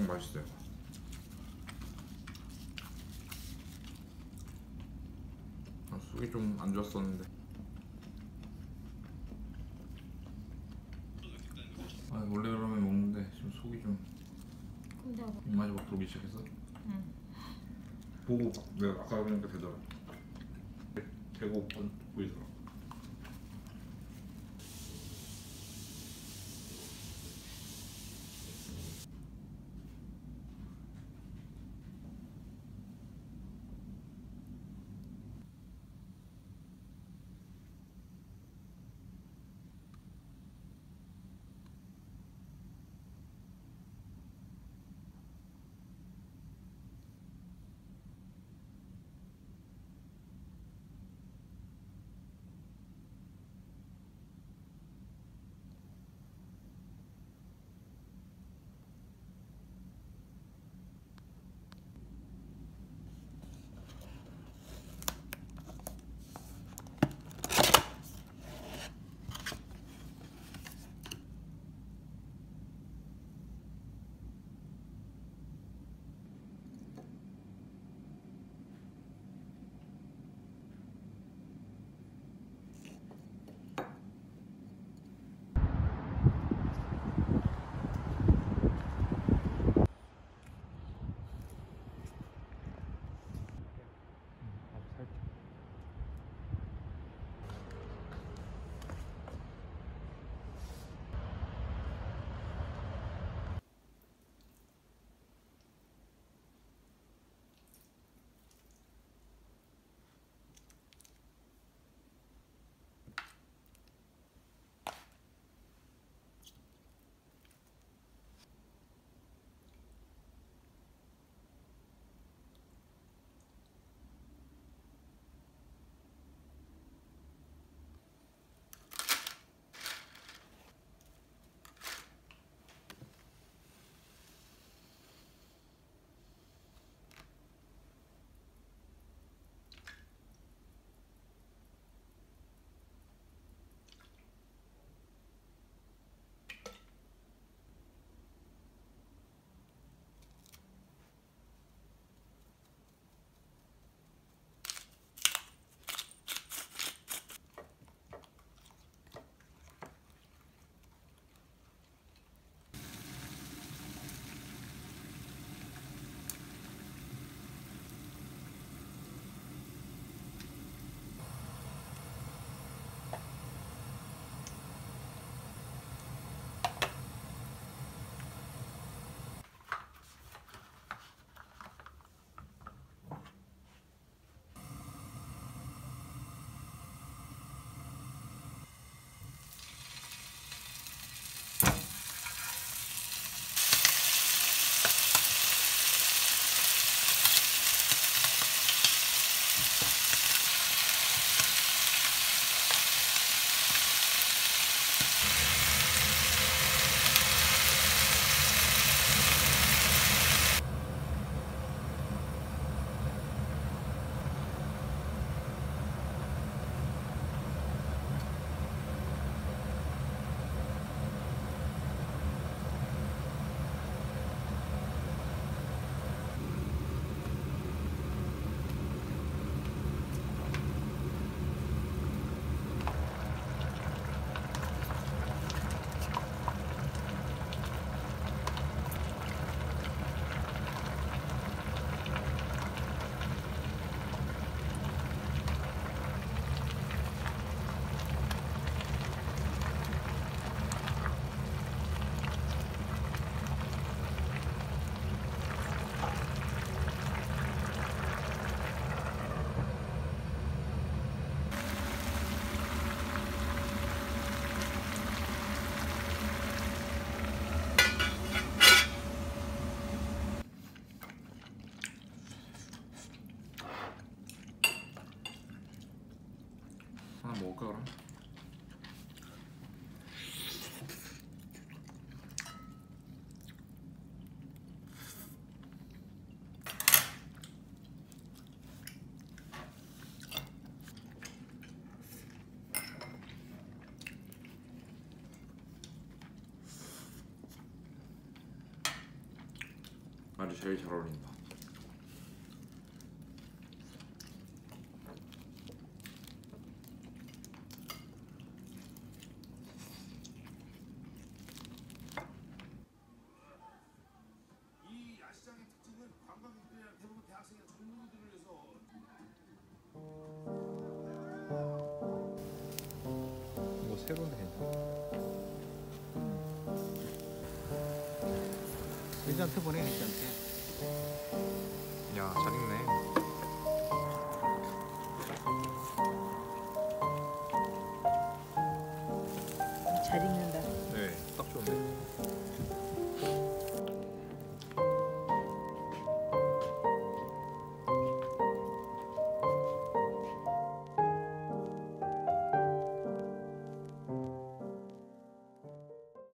엄청 맛있어요. 아, 속이 좀 안 좋았었는데. 아 원래 그러면 먹는데 지금 속이 좀 근데 뭐- 입맛이 막 돌기 시작해서 응. 보고 내가 아까 그러니까 되더라. 배고픈 보이더라. 먹을까 그럼? 아주 제일 잘 어울린다. 관광객들이 아니라 대부분 대학생이나 젊은이들을 위해서 이거 새로운 데 괜찮아. 괜찮대 보내 괜찮대 야, 잘 익네.